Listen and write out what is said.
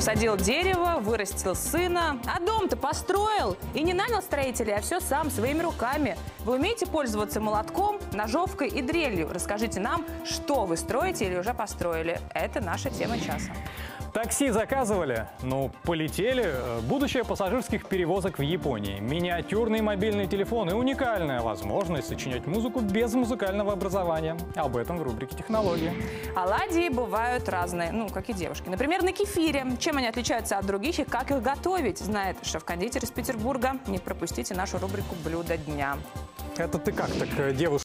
Посадил дерево, вырастил сына, а дом-то построил. И не нанял строителей, а все сам, своими руками. Вы умеете пользоваться молотком, ножовкой и дрелью? Расскажите нам, что вы строите или уже построили. Это наша тема часа. Такси заказывали? Ну, полетели. Будущее пассажирских перевозок в Японии. Миниатюрный мобильный телефон и уникальная возможность сочинять музыку без музыкального образования. Об этом в рубрике «Технологии». Оладьи бывают разные, ну, как и девушки. Например, на кефире. Чем они отличаются от других и как их готовить, знает шеф-кондитер из Петербурга. Не пропустите нашу рубрику «Блюдо дня». Это ты как так, э, девушка?